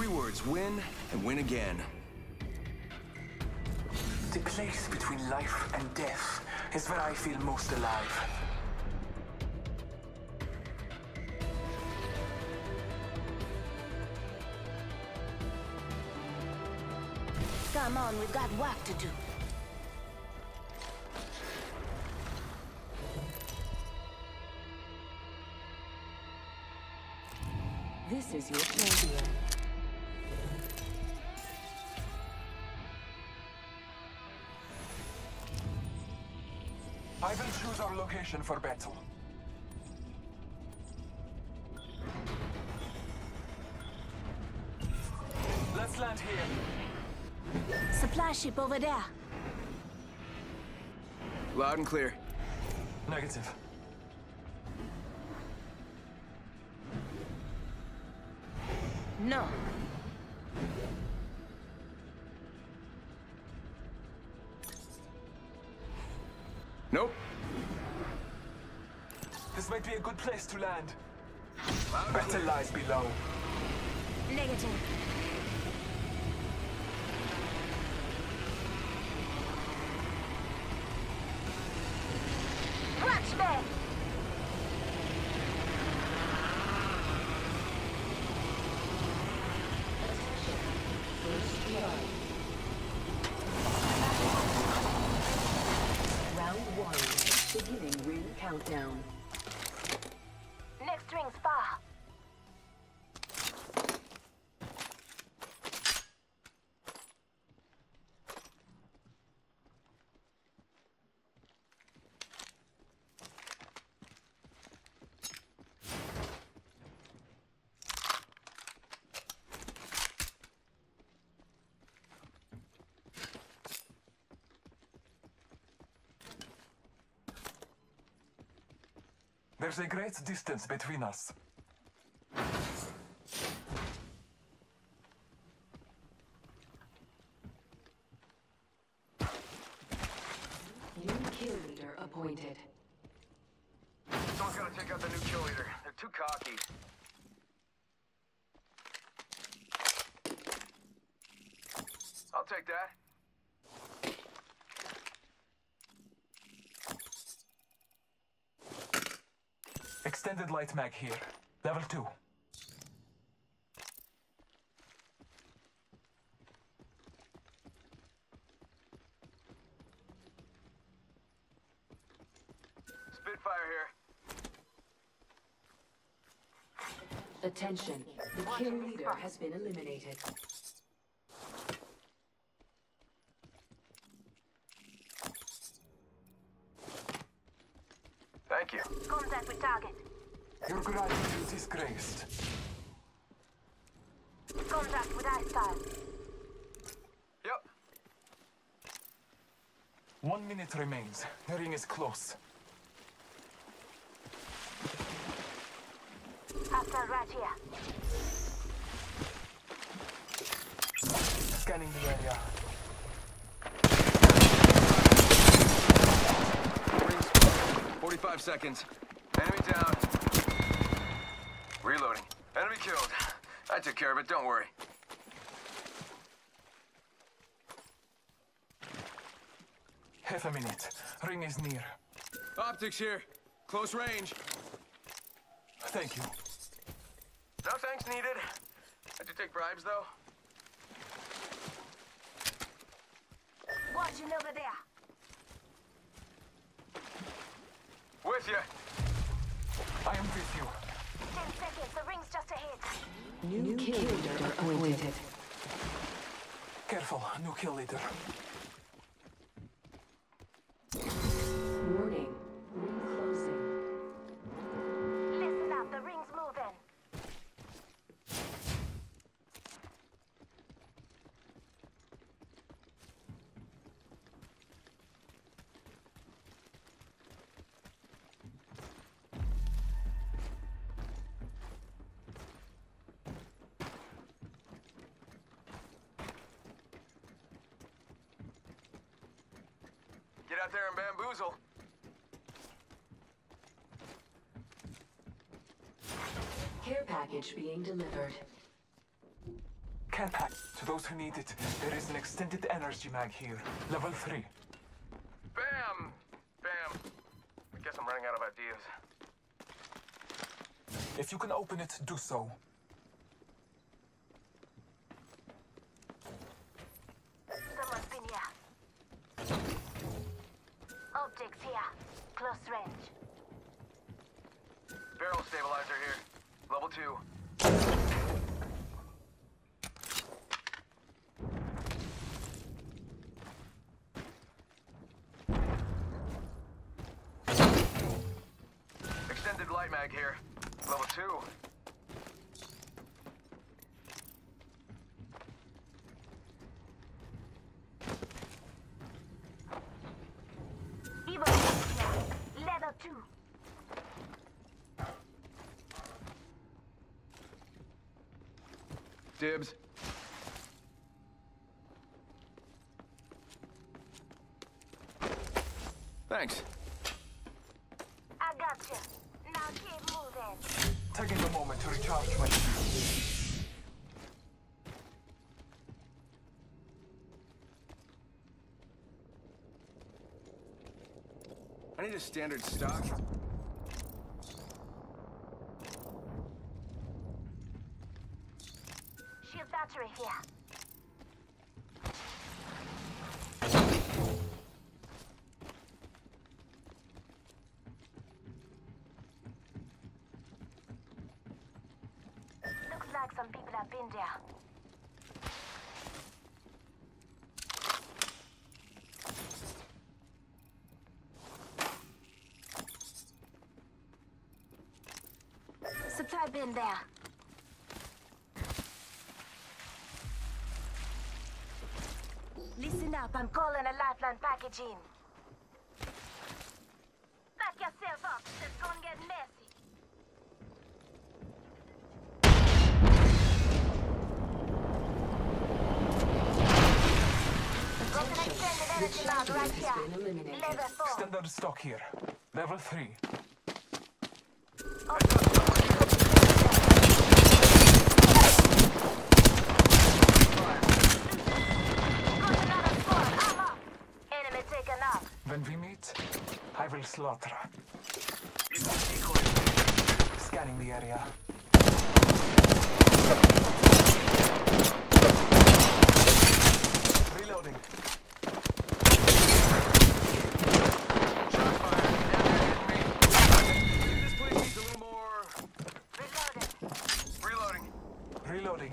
Three words, win and win again. The place between life and death is where I feel most alive. Come on, we've got work to do. This is your champion. Location for battle. Let's land here. Supply ship over there. Loud and clear. Negative. No. Be a good place to land. Battle lies below. Negative. Me! Round one. Beginning ring countdown. There's a great distance between us. New kill leader appointed. Someone's gotta take out the new kill leader. They're too cocky. I'll take that. Extended light mag here. Level 2. Spitfire here. Attention. The kill leader has been eliminated. Thank you. Contact with target. Your gratitude is disgraced. Contact with hostile. Yep. One minute remains. The ring is close. Hostile right here. Scanning the area. 45 seconds. Enemy down. Reloading. Enemy killed. I took care of it, don't worry. Half a minute. Ring is near. Optics here. Close range. Thank you. No thanks needed. I do take bribes, though. Watching over there. With you. I am with you. Ten seconds. The ring's just ahead. New new kill leader appointed. Careful, new kill leader. Care package being delivered. care pack. To those who need it, there is an extended energy mag here. Level 3. Bam! Bam. I guess I'm running out of ideas. If you can open it, do so. Someone's been here. Objects here. Close range. Barrel stabilizer here. Level 2. Extended light mag here. Level 2. Evo here. Level 2. Dibs. Thanks. I got you. Now keep moving. Taking a moment to recharge my. I need a standard stock. Shield battery here. Looks like some people have been there. Supply bin there. Listen up, I'm calling a lifeline package in. Back yourself up, it's gonna get messy. Got an extended The energy mag right here. Level 4. Standard stock here. Level 3. Got another squad, I'm up. Enemy taken out. When we meet, I slaughter. Scanning the area. Reloading. Shot fired. Down there hitting me. This place needs a little more. Reloaded. Reloading. Reloading.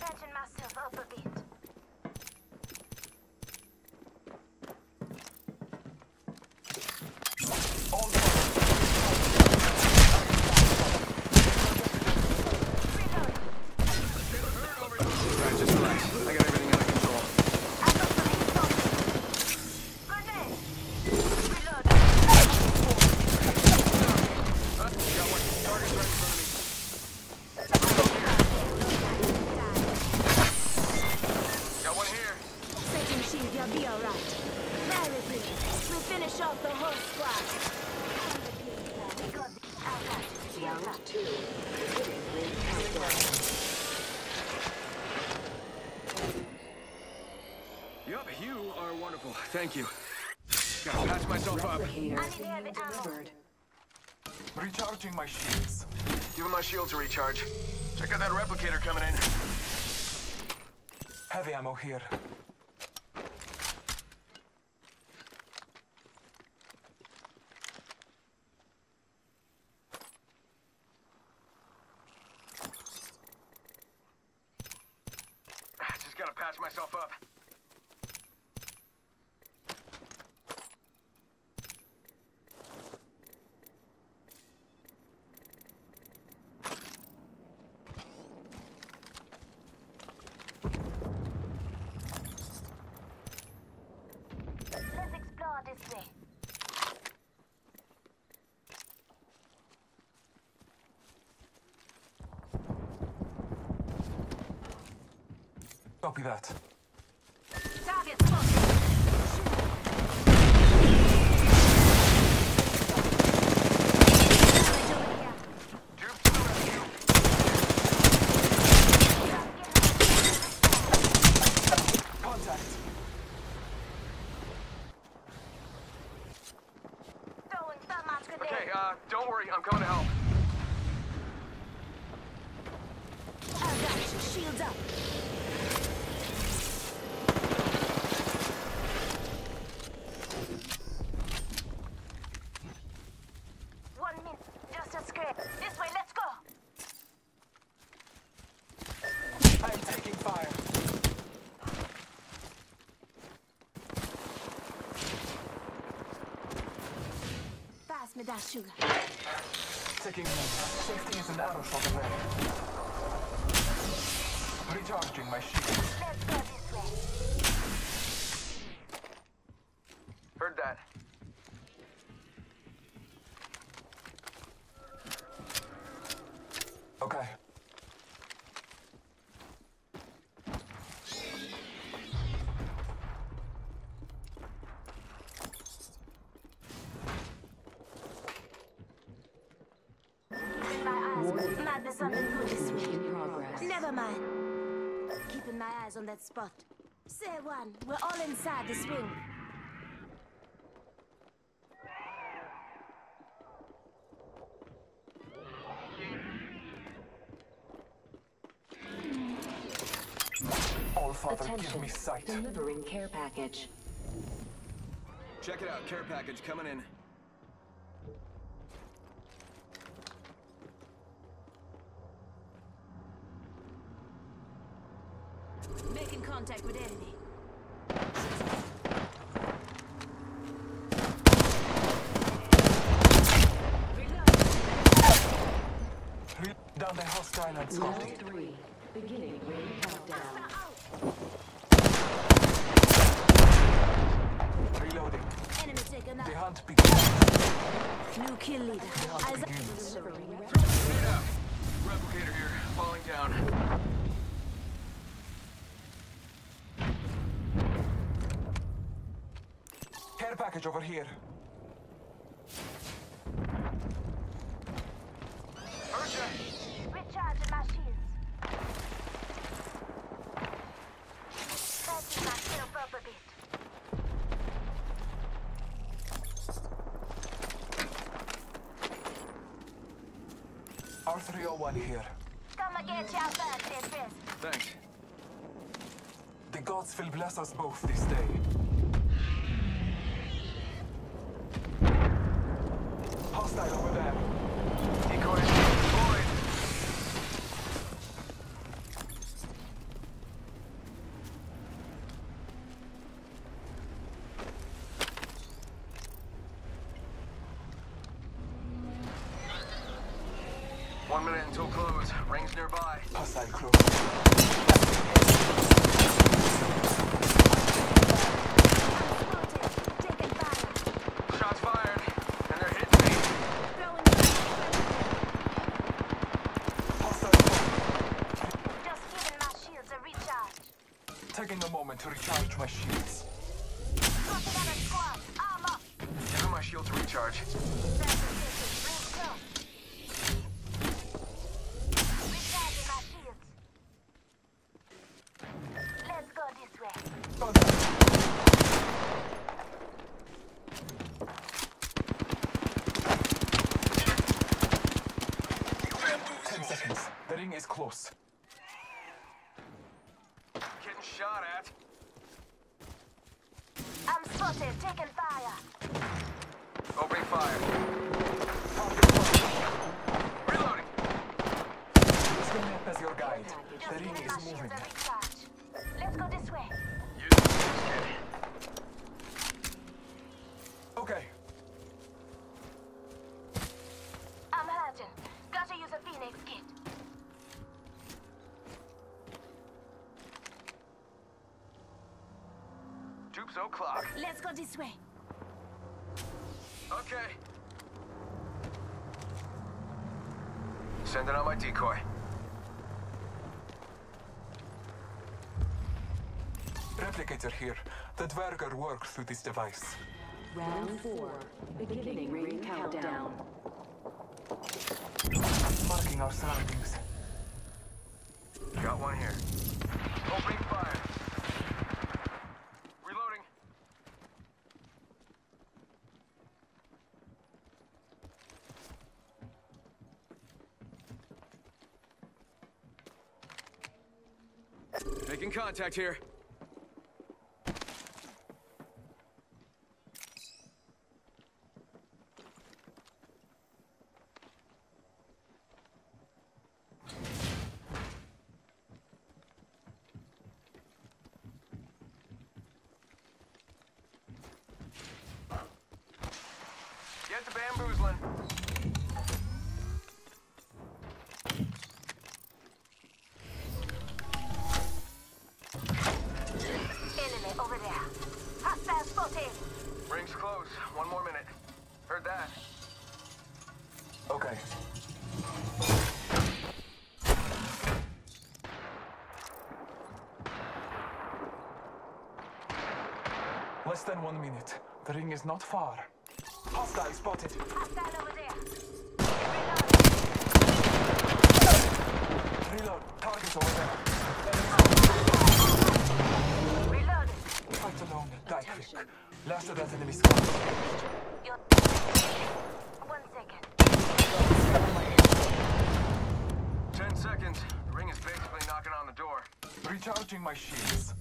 Patching myself up a bit. All Reloading. Alright, just relax. I got everything under control. I got some reinforcements. Grenade. Reloading. Huh? Got one. Target's right in front of me. Got one here. Setting shield, you'll be alright. Very good. We finish off the whole squad. We got the outside. Round two. Beginning ring countdown. Yup, you are wonderful. Thank you. Gotta patch myself up. I need heavy being ammo. delivered. Recharging my shields. Giving my shield to recharge. Check out that replicator coming in. Heavy ammo here. Copy that. Target Okay, uh, don't worry, I'm coming to help. Shields up! Sugar. Taking aim. Safety is an arrow shot away. Recharging my shield. Eyes on that spot. Say one. We're all inside the swing. All Father, give me sight. Delivering care package. Check it out, care package coming in. Making contact with enemy. Re- down the hostile and Round Scotty. three. Beginning ring countdown. Reloading. Enemy taken The out. hunt begins. New kill leader. up. Delivering. Replicator here, falling down. Care package over here. R301 here. Come and get back, Thanks. The gods will bless us both this day. Hostile over there. Decoy deployed. One minute until close. Rings nearby. Hostile close. Spotted. Taking fire. Shots fired, and they're hitting me. Throwing Hostile Just giving my shields a recharge. Taking a moment to recharge my shields. Spotted another squad. Arm up. Give him my shield to recharge. That's the safety. Ring close. Recharging my shields. Let's go this way. Contact. Ten seconds. The ring is close. Getting shot at. I'm spotted. Taking fire. Opening fire. Reloading. Stay up as your guide. Just The ring giving is my shields moving. a recharge. Let's go this way. Use this kid. Okay. I'm hurting. Gotta use a Phoenix kit. Troops o'clock. Let's go this way. Okay. Sending out my decoy. Replicator here. The Dwerger worked through this device. Round four. Beginning ring countdown. Marking our surroundings. Got one here. Opening contact here. Get to bamboozling. Enemy over there. Hostile spotted. Ring's close. One more minute. Heard that. Okay. Less than one minute. The ring is not far. Hostile spotted. Hostile over there. Reload. Target over there. Reload. Fight alone. Die quick. Last of that enemy squad. One second. Ten seconds. The ring is basically knocking on the door. Recharging my shields.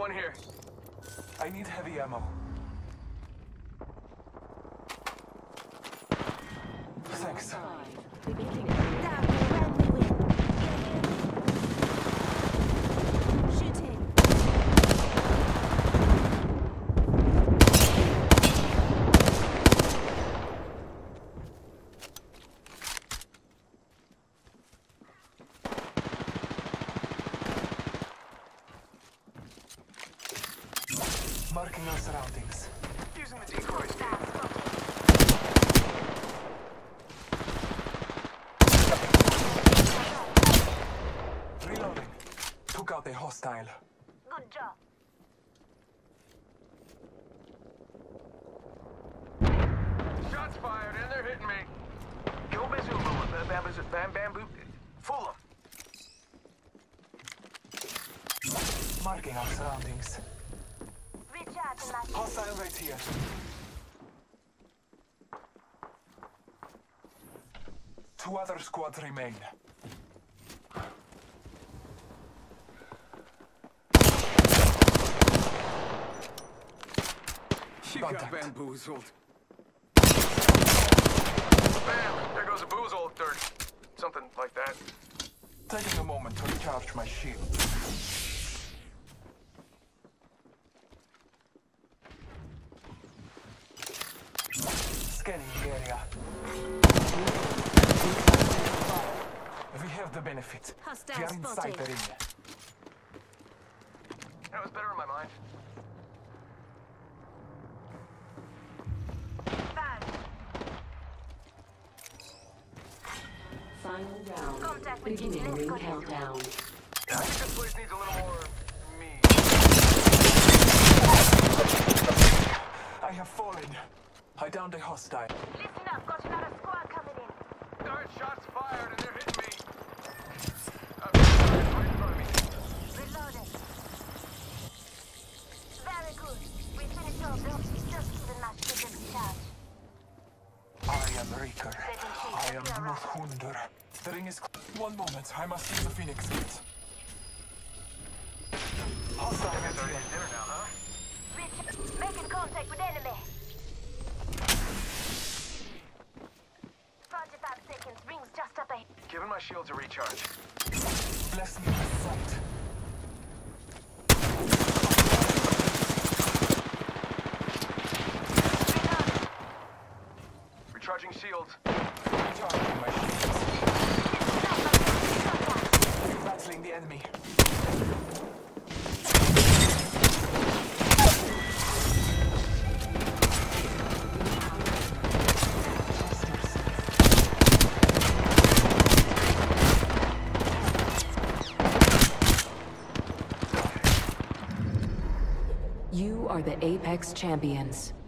One here. I need heavy ammo. Thanks. Five. Beginning. Down when we win. Shooting. Marking our surroundings. Using the decoys. Hostile spotted. Reloading. Took out a hostile. Good job. Shots fired and they're hitting me. Go Bazoo, bam, bam, bamboo. Fool them. Marking our surroundings. Recharging my Hostile right here. Two other squads remain. You got bamboozled. Bam! There goes a boozle third. Something like that. Taking a moment to recharge my shield. Scanning the area. We have the benefit. Hostile we are inside spotted. the ring. That was better in my mind. Bang. Final round. Contact with Beginning ring go now. countdown. I think this place needs a little more me. I have fallen. I downed a hostile. Listen up. Got another squad coming in. Third shots fired and they're hitting me. Uh, right in front of me. Reloading. Very good. We finished off. Just keep my shield charge. I am Reaker. I am Bluthunder. The ring is. One moment. I must use the Phoenix kit. Hostile at dinner now, huh? Rich, making contact with enemy. 45 seconds. Rings just up ahead. Giving my shields a recharge. Bless me with sight. Recharging shields. Apex Champions.